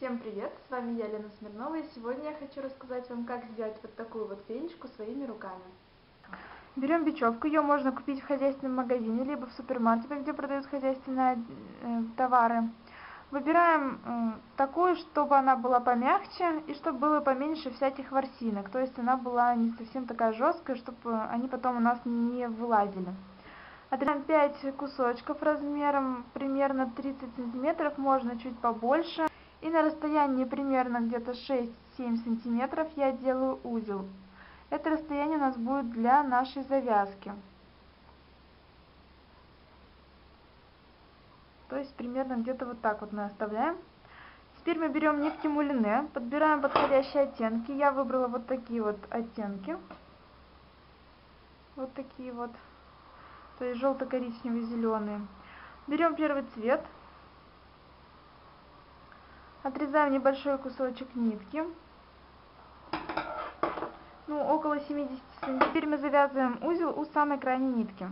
Всем привет! С вами я, Лена Смирнова, и сегодня я хочу рассказать вам, как сделать вот такую вот фенечку своими руками. Берем бечевку, ее можно купить в хозяйственном магазине, либо в супермаркете, где продают хозяйственные э, товары. Выбираем э, такую, чтобы она была помягче и чтобы было поменьше всяких ворсинок, то есть она была не совсем такая жесткая, чтобы они потом у нас не вылазили. Отрезаем 5 кусочков размером примерно 30 сантиметров, можно чуть побольше. И на расстоянии примерно где-то 6-7 сантиметров я делаю узел. Это расстояние у нас будет для нашей завязки. То есть примерно где-то вот так вот мы оставляем. Теперь мы берем нитки мулине, подбираем подходящие оттенки. Я выбрала вот такие вот оттенки. Вот такие вот то есть желто-коричневый, зеленый. Берем первый цвет, отрезаем небольшой кусочек нитки, ну около 70 см. Теперь мы завязываем узел у самой крайней нитки.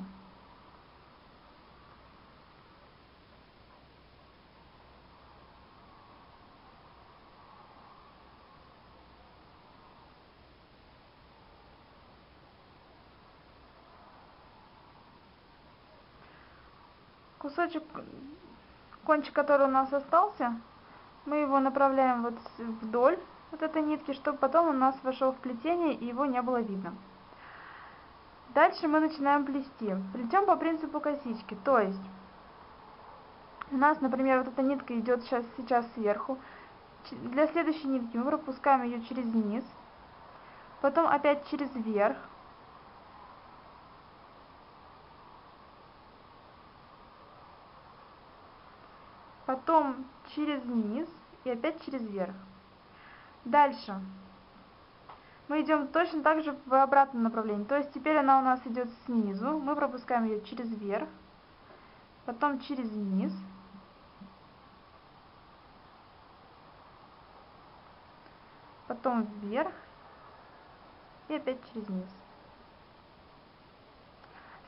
кусочек, кончик, который у нас остался, мы его направляем вот вдоль вот этой нитки, чтобы потом у нас вошел в плетение и его не было видно. Дальше мы начинаем плести. Плетем по принципу косички, то есть у нас, например, вот эта нитка идет сейчас, сейчас сверху. Для следующей нитки мы пропускаем ее через низ, потом опять через верх, потом через низ и опять через верх. Дальше мы идем точно так же в обратном направлении. То есть теперь она у нас идет снизу, мы пропускаем ее через верх, потом через низ, потом вверх и опять через низ.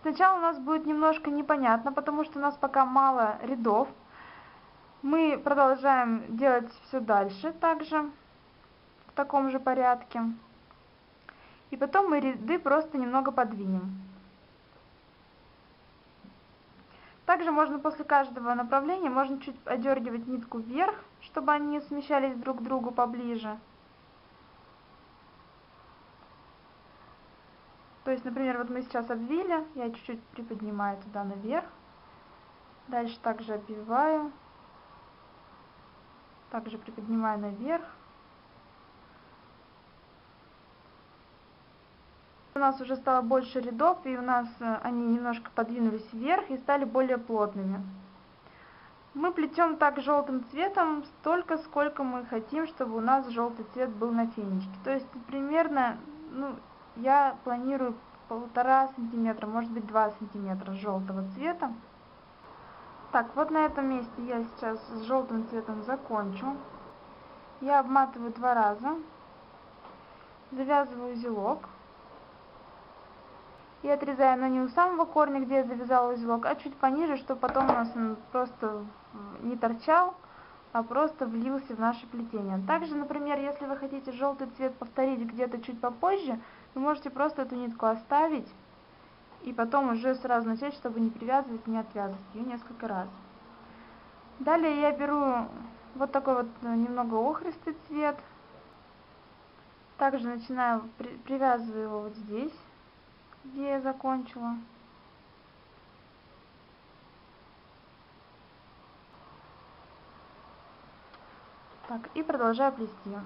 Сначала у нас будет немножко непонятно, потому что у нас пока мало рядов, мы продолжаем делать все дальше, также в таком же порядке. И потом мы ряды просто немного подвинем. Также можно после каждого направления, можно чуть одергивать нитку вверх, чтобы они смещались друг к другу поближе. То есть, например, вот мы сейчас обвили, я чуть-чуть приподнимаю туда наверх. Дальше также обвиваю также приподнимаю наверх. У нас уже стало больше рядов, и у нас э, они немножко подвинулись вверх и стали более плотными. Мы плетем так желтым цветом столько, сколько мы хотим, чтобы у нас желтый цвет был на фенечке. То есть примерно, ну, я планирую полтора сантиметра, может быть два сантиметра желтого цвета. Так, вот на этом месте я сейчас с желтым цветом закончу. Я обматываю два раза, завязываю узелок и отрезаю, но не у самого корня, где я завязала узелок, а чуть пониже, чтобы потом у нас он просто не торчал, а просто влился в наше плетение. Также, например, если вы хотите желтый цвет повторить где-то чуть попозже, вы можете просто эту нитку оставить и потом уже сразу начать, чтобы не привязывать, не отвязывать ее несколько раз. Далее я беру вот такой вот э, немного охристый цвет. Также начинаю, при, привязываю его вот здесь, где я закончила. Так, и продолжаю плести.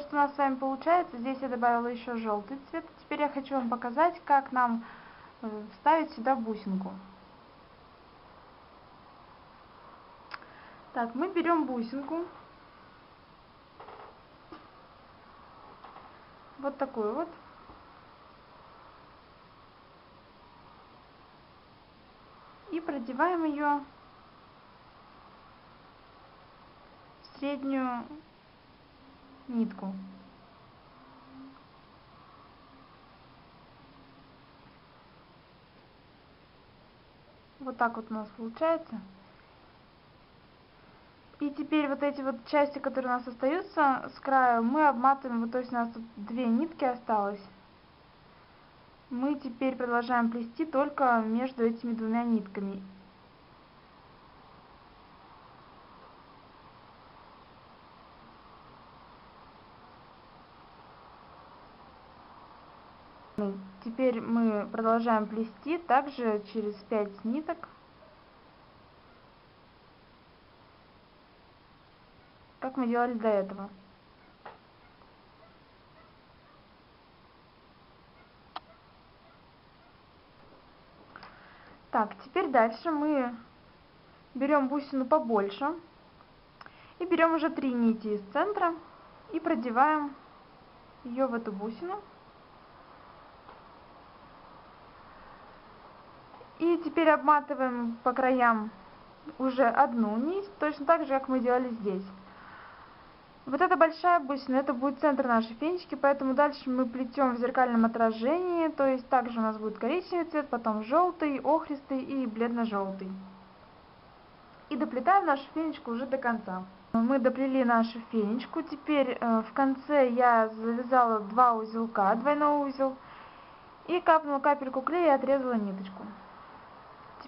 Что у нас с вами получается, здесь я добавила еще желтый цвет. Теперь я хочу вам показать, как нам вставить сюда бусинку. Так, мы берем бусинку. Вот такую вот. И продеваем ее в среднюю нитку. Вот так вот у нас получается. И теперь вот эти вот части, которые у нас остаются с краю, мы обматываем, вот то есть у нас тут две нитки осталось. Мы теперь продолжаем плести только между этими двумя нитками. Теперь мы продолжаем плести также через 5 ниток. Как мы делали до этого. Так, теперь дальше мы берем бусину побольше и берем уже три нити из центра и продеваем ее в эту бусину. И теперь обматываем по краям уже одну нить, точно так же, как мы делали здесь. Вот эта большая бусина, это будет центр нашей фенечки, поэтому дальше мы плетем в зеркальном отражении, то есть также у нас будет коричневый цвет, потом желтый, охристый и бледно-желтый. И доплетаем нашу фенечку уже до конца. Мы доплели нашу фенечку, теперь э, в конце я завязала два узелка, двойной узел, и капнула капельку клея и отрезала ниточку.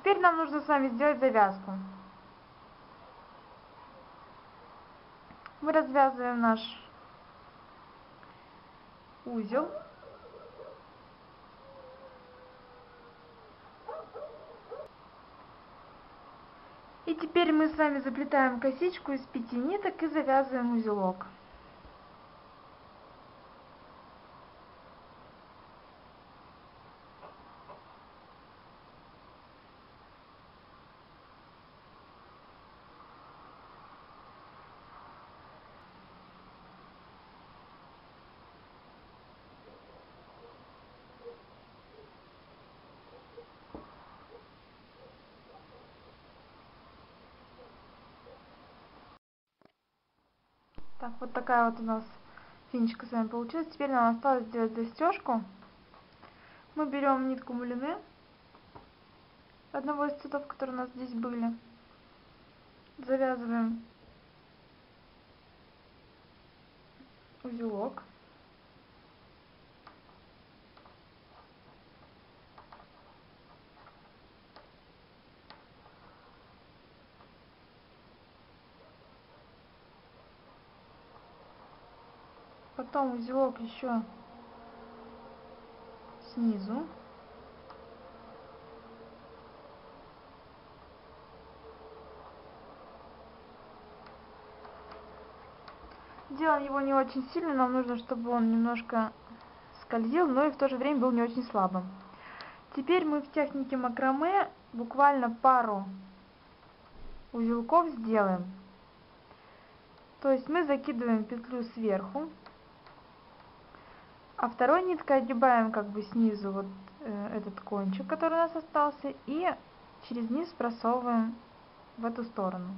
Теперь нам нужно с вами сделать завязку. Мы развязываем наш узел. И теперь мы с вами заплетаем косичку из пяти ниток и завязываем узелок. Так, вот такая вот у нас финичка с вами получилась. Теперь нам осталось сделать застежку. Мы берем нитку мулины одного из цветов, которые у нас здесь были. Завязываем узелок. Потом узелок еще снизу. Делаем его не очень сильно, нам нужно, чтобы он немножко скользил, но и в то же время был не очень слабым. Теперь мы в технике макраме буквально пару узелков сделаем. То есть мы закидываем петлю сверху, а второй ниткой огибаем как бы снизу вот э, этот кончик, который у нас остался, и через низ просовываем в эту сторону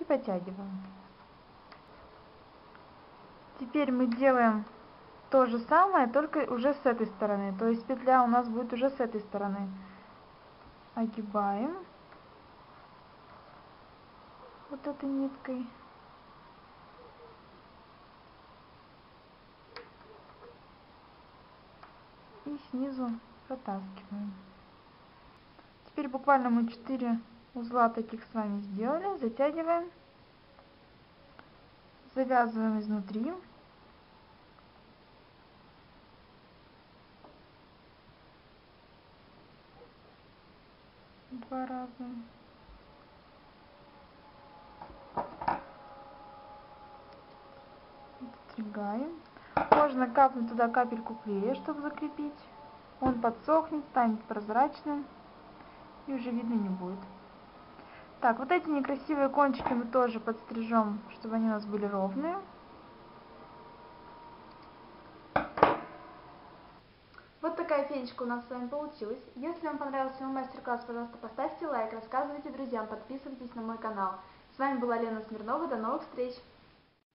и подтягиваем. Теперь мы делаем то же самое, только уже с этой стороны. То есть петля у нас будет уже с этой стороны. Огибаем вот этой ниткой. Снизу протаскиваем. Теперь буквально мы 4 узла таких с вами сделали, затягиваем, завязываем изнутри. Два раза. Отстригаем. Можно капнуть туда капельку клея, чтобы закрепить. Он подсохнет, станет прозрачным и уже видно не будет. Так, вот эти некрасивые кончики мы тоже подстрижем, чтобы они у нас были ровные. Вот такая фенечка у нас с вами получилась. Если вам понравился мой мастер-класс, пожалуйста, поставьте лайк, рассказывайте друзьям, подписывайтесь на мой канал. С вами была Лена Смирнова, до новых встреч!